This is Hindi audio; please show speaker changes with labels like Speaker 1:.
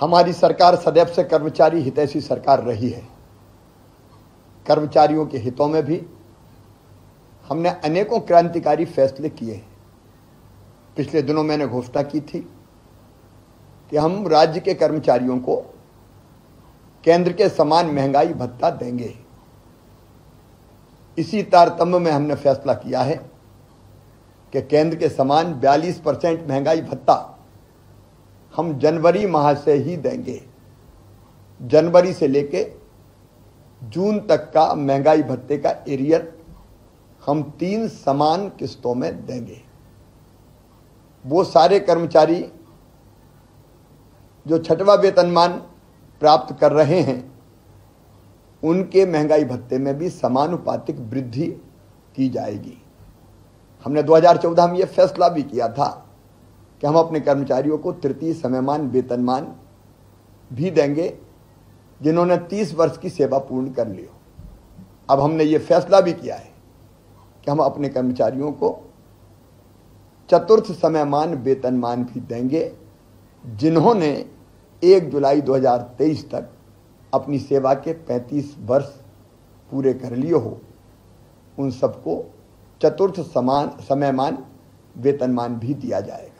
Speaker 1: हमारी सरकार सदैव से कर्मचारी हितैषी सरकार रही है। कर्मचारियों के हितों में भी हमने अनेकों क्रांतिकारी फैसले किए हैं। पिछले दिनों मैंने घोषणा की थी कि हम राज्य के कर्मचारियों को केंद्र के समान महँगाई भत्ता देंगे। इसी तारतम्य में हमने फैसला किया है कि केंद्र के समान 42 परसेंट महँगाई भत्ता हम जनवरी माह से ही देंगे। जनवरी से लेके जून तक का महँगाई भत्ते का एरियर हम तीन समान किस्तों में देंगे। वो सारे कर्मचारी जो छठवा वेतनमान प्राप्त कर रहे हैं, उनके महँगाई भत्ते में भी समानुपातिक वृद्धि की जाएगी। हमने 2014 में यह फैसला भी किया था। कि हम अपने कर्मचारियों को तृतीय समयमान, वेतनमान भी देंगे, जिन्होंने 30 वर्ष की सेवा पूर्ण कर ली हो। अब हमने ये फैसला भी किया है कि हम अपने कर्मचारियों को चतुर्थ समयमान, वेतनमान भी देंगे, जिन्होंने 1 जुलाई 2023 तक अपनी सेवा के 35 वर्ष पूरे कर लिए हो। उन सबको चतुर्थ समान, समयमान, वेतनमान भी दिया जाएगा।